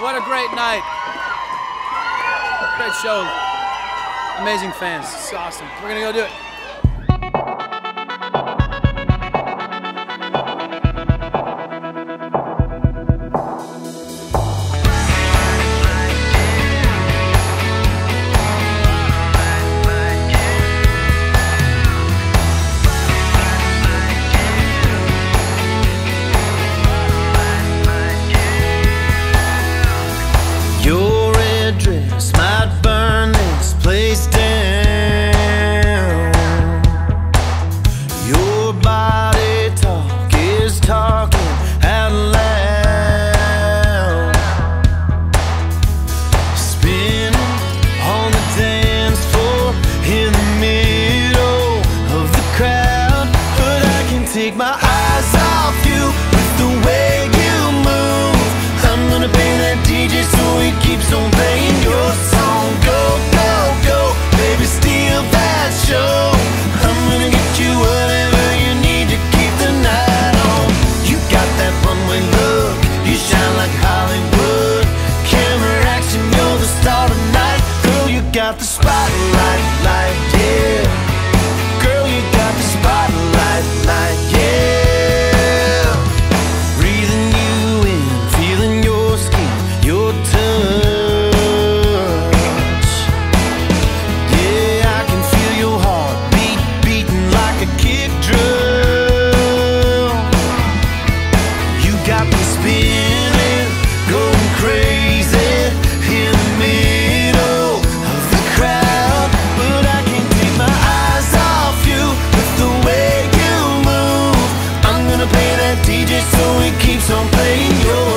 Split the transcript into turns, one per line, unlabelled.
What a great night. Great show. Amazing fans. It's awesome. We're gonna go do it.
Take my eyes off you with the way you move. I'm gonna pay that DJ so he keeps on playing your song. Go, go, go, baby, steal that show. I'm gonna get you whatever you need to keep the night on. You got that runway look, you shine like Hollywood. Camera action, you're the star tonight. Girl, you got the spotlight, light, yeah. on playing your